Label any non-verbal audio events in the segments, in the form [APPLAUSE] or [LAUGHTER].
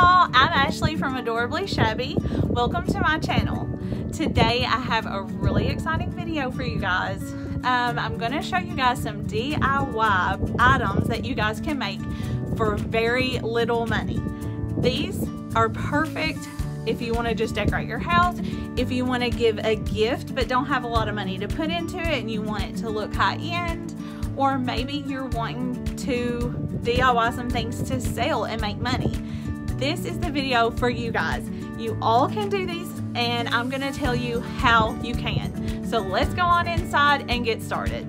y'all, I'm Ashley from Adorably Shabby. Welcome to my channel. Today I have a really exciting video for you guys. Um, I'm going to show you guys some DIY items that you guys can make for very little money. These are perfect if you want to just decorate your house, if you want to give a gift but don't have a lot of money to put into it and you want it to look high end, or maybe you're wanting to DIY some things to sell and make money. This is the video for you guys. You all can do these and I'm gonna tell you how you can. So let's go on inside and get started.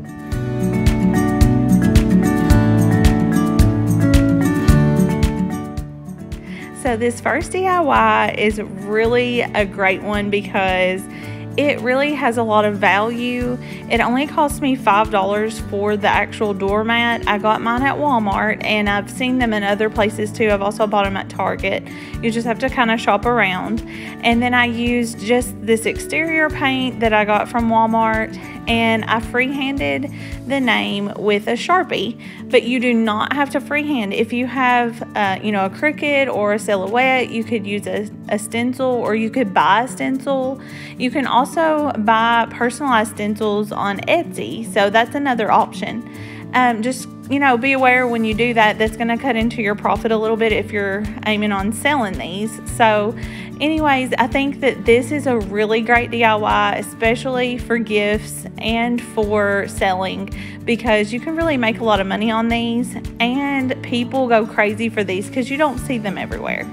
So this first DIY is really a great one because it really has a lot of value. It only cost me $5 for the actual doormat. I got mine at Walmart and I've seen them in other places too. I've also bought them at Target. You just have to kind of shop around. And then I used just this exterior paint that I got from Walmart and I freehanded the name with a Sharpie. But you do not have to freehand. If you have, uh, you know, a Cricut or a silhouette, you could use a, a stencil or you could buy a stencil. You can also buy personalized stencils on Etsy. So that's another option. Um, just you know, be aware when you do that, that's going to cut into your profit a little bit if you're aiming on selling these. So, anyways, I think that this is a really great DIY, especially for gifts and for selling, because you can really make a lot of money on these, and people go crazy for these because you don't see them everywhere.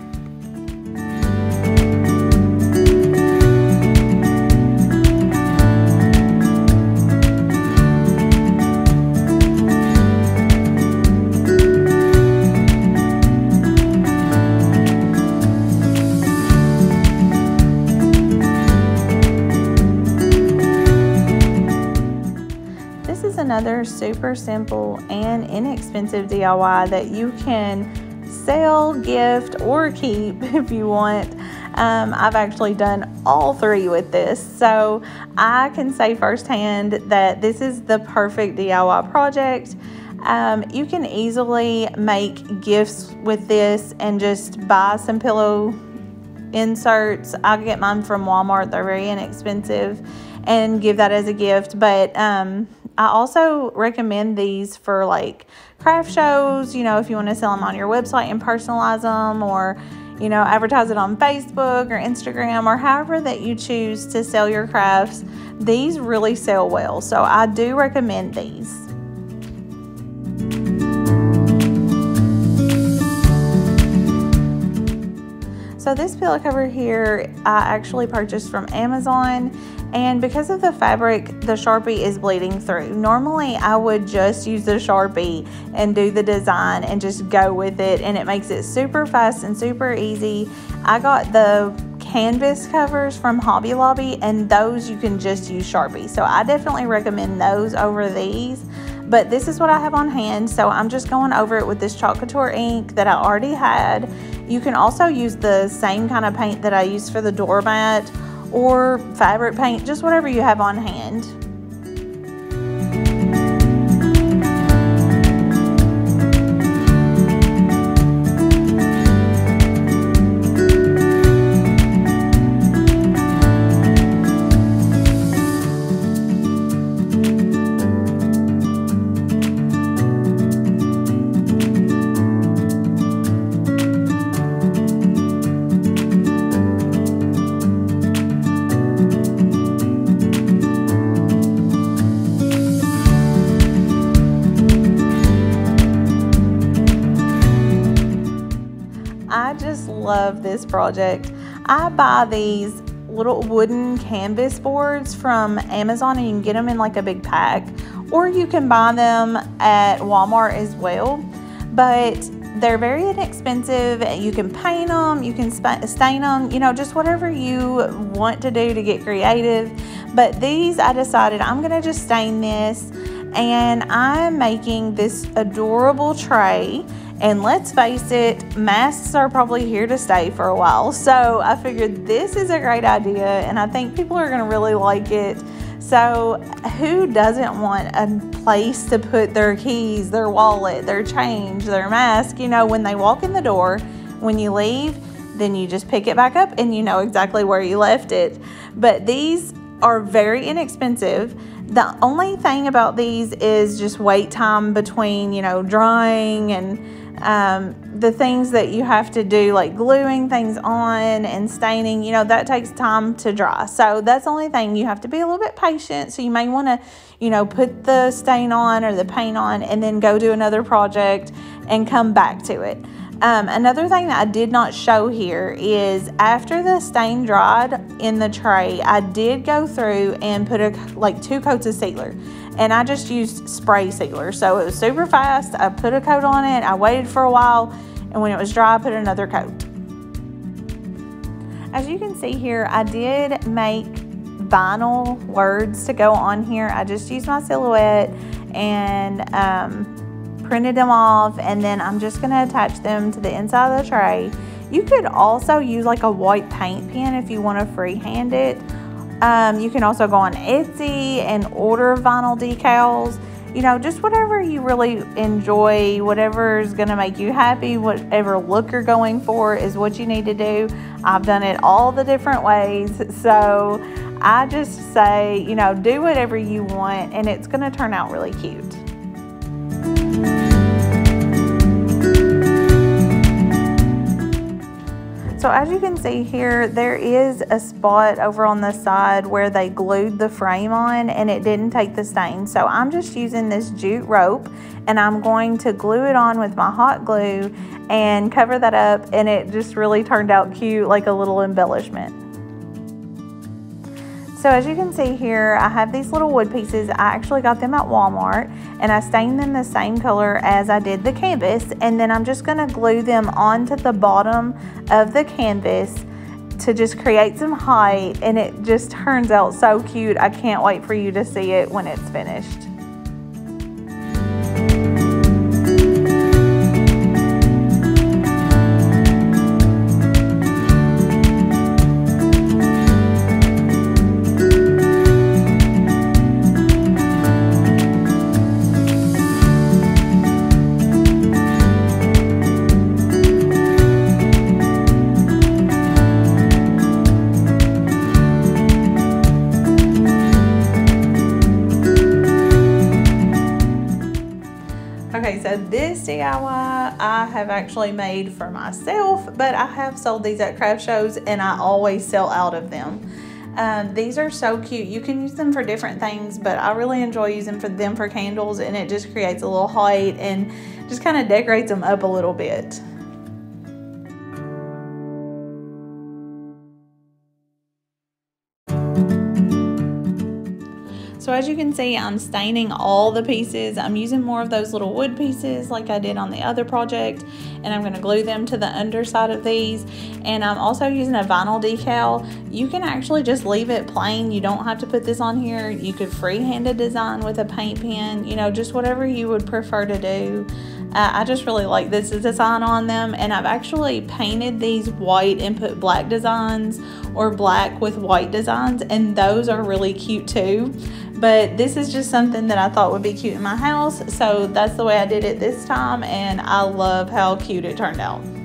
Another super simple and inexpensive DIY that you can sell, gift, or keep [LAUGHS] if you want. Um, I've actually done all three with this, so I can say firsthand that this is the perfect DIY project. Um, you can easily make gifts with this and just buy some pillow inserts. I get mine from Walmart, they're very inexpensive, and give that as a gift. But um, I also recommend these for like craft shows, you know, if you want to sell them on your website and personalize them or, you know, advertise it on Facebook or Instagram or however that you choose to sell your crafts. These really sell well. So I do recommend these. So this pillow cover here, I actually purchased from Amazon and because of the fabric, the Sharpie is bleeding through. Normally, I would just use the Sharpie and do the design and just go with it, and it makes it super fast and super easy. I got the canvas covers from Hobby Lobby, and those you can just use Sharpie. So I definitely recommend those over these. But this is what I have on hand, so I'm just going over it with this Chalk Couture ink that I already had. You can also use the same kind of paint that I used for the doormat or fabric paint, just whatever you have on hand. Project. I buy these little wooden canvas boards from Amazon and you can get them in like a big pack or you can buy them at Walmart as well. But they're very inexpensive. And you can paint them, you can stain them, you know, just whatever you want to do to get creative. But these, I decided I'm gonna just stain this and I'm making this adorable tray and let's face it, masks are probably here to stay for a while. So I figured this is a great idea and I think people are going to really like it. So, who doesn't want a place to put their keys, their wallet, their change, their mask? You know, when they walk in the door, when you leave, then you just pick it back up and you know exactly where you left it. But these are very inexpensive. The only thing about these is just wait time between, you know, drying and um, the things that you have to do, like gluing things on and staining, you know, that takes time to dry. So that's the only thing. You have to be a little bit patient. So you may want to, you know, put the stain on or the paint on and then go do another project and come back to it. Um, another thing that I did not show here is after the stain dried in the tray, I did go through and put a, like two coats of sealer and I just used spray sealer. So it was super fast. I put a coat on it, I waited for a while, and when it was dry, I put another coat. As you can see here, I did make vinyl words to go on here. I just used my silhouette and um, printed them off and then I'm just to attach them to the inside of the tray. You could also use like a white paint pen if you want to freehand it. Um, you can also go on Etsy and order vinyl decals. You know, just whatever you really enjoy, whatever is going to make you happy, whatever look you're going for is what you need to do. I've done it all the different ways. [LAUGHS] So I just say, you know, do whatever you want and it's going to turn out really cute. So as you can see here, there is a spot over on the side where they glued the frame on and it didn't take the stain. So I'm just using this jute rope and I'm going to glue it on with my hot glue and cover that up and it just really turned out cute like a little embellishment. So as you can see here, I have these little wood pieces. I actually got them at Walmart and I stained them the same color as I did the canvas. And then I'm just gonna glue them onto the bottom of the canvas to just create some height and it just turns out so cute. I can't wait for you to see it when it's finished. DIY I have actually made for myself, but I have sold these at craft shows and I always sell out of them. Um, these are so cute. You can use them for different things, but I really enjoy using for them for candles and it just creates a little height and just kind of decorates them up a little bit. As you can see, I'm staining all the pieces. I'm using more of those little wood pieces like I did on the other project, and I'm gonna glue them to the underside of these. And I'm also using a vinyl decal. You can actually just leave it plain. You don't have to put this on here. You could freehand a design with a paint pen, you know, just whatever you would prefer to do. Uh, I just really like this design on them and I've actually painted these white and put black designs or black with white designs and those are really cute too but this is just something that I thought would be cute in my house so that's the way I did it this time and I love how cute it turned out.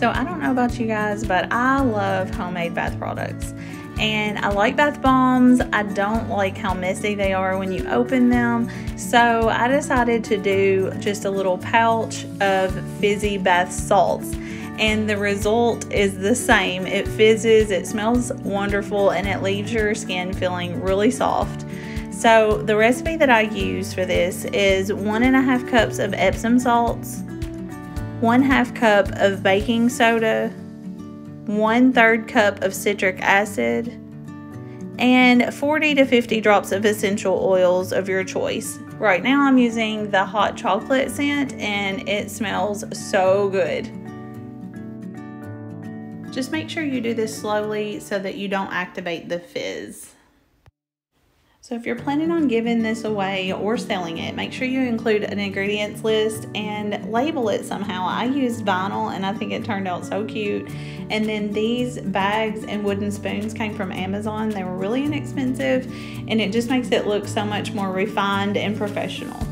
So I don't know about you guys, but I love homemade bath products. and I like bath bombs. I don't like how messy they are when you open them. So I decided to do just a little pouch of fizzy bath salts and the result is the same. It fizzes, it smells wonderful, and it leaves your skin feeling really soft. So the recipe that I use for this is one and a half cups of Epsom salts, one half cup of baking soda, one third cup of citric acid, and 40 to 50 drops of essential oils of your choice. Right now I'm using the hot chocolate scent and it smells so good. Just make sure you do this slowly so that you don't activate the fizz. So if you're planning on giving this away or selling it, make sure you include an ingredients list and label it somehow. I used vinyl and I think it turned out so cute. And then these bags and wooden spoons came from Amazon. They were really inexpensive and it just makes it look so much more refined and professional.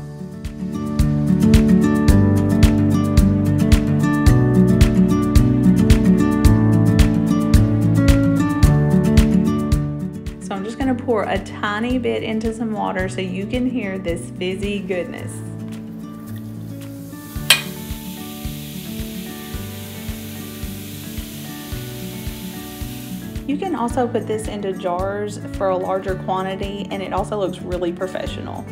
Pour a tiny bit into some water so you can hear this fizzy goodness. You can also put this into jars for a larger quantity and it also looks really professional.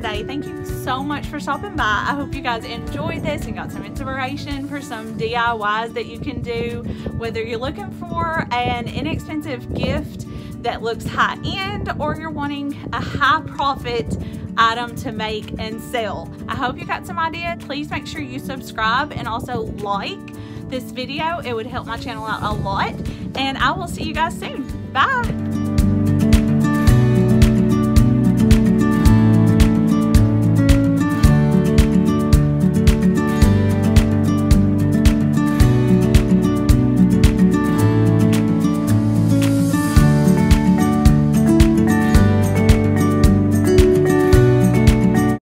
Today. Thank you so much for stopping by. I hope you guys enjoyed this and got some inspiration for some DIYs that you can do, whether you're looking for an inexpensive gift that looks high end or you're wanting a high profit item to make and sell. I hope you got some ideas. Please make sure you subscribe and also like this video. It would help my channel out a lot. And I will see you guys soon. Bye.